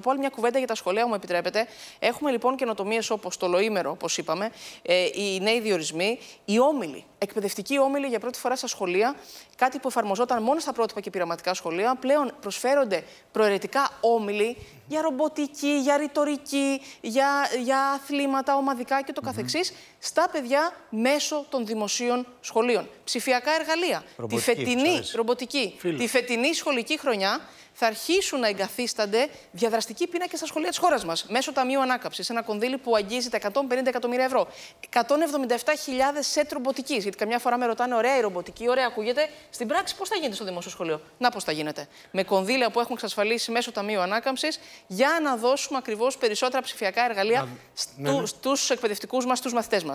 να πω άλλη μια κουβέντα για τα σχολεία, μου επιτρέπετε. Έχουμε λοιπόν καινοτομίες όπως το Λοήμερο, όπως είπαμε, ε, οι νέοι διορισμοί, οι όμιλοι, εκπαιδευτικοί όμιλοι για πρώτη φορά στα σχολεία, κάτι που εφαρμοζόταν μόνο στα πρότυπα και πειραματικά σχολεία. Πλέον προσφέρονται προαιρετικά όμιλοι για ρομποτική, για ρητορική, για, για αθλήματα ομαδικά και το καθεξής, στα παιδιά μέσω των δημοσίων σχολείων. Ψηφιακά εργαλεία. Ρομποτική, τη φετινή, ξέρεις. ρομποτική, τη φετινή σχολική χρονιά θα αρχίσουν να εγκαθίστανται διαδραστικοί πίνακες στα σχολεία της χώρας μας μέσω Ταμείου Ανάκαμψης. Ένα κονδύλι που αγγίζει τα 150 εκατομμύρια ευρώ. 177.000 σετ ρομποτικής. Γιατί καμιά φορά με ρωτάνε, ωραία η ρομποτική, ωραία ακούγεται. Στην πράξη, πώς θα γίνεται στο δημόσιο σχολείο; Να πώς θα γίνεται. Με κονδύλια που έχουμε εξασφαλίσει μέσω Ταμείου Ανάκαμψης για να δώσουμε ακριβώς περισσότερα ψηφιακά εργαλεία ναι, ναι. στους εκπαιδευτικούς μας, στους μαθητές μας.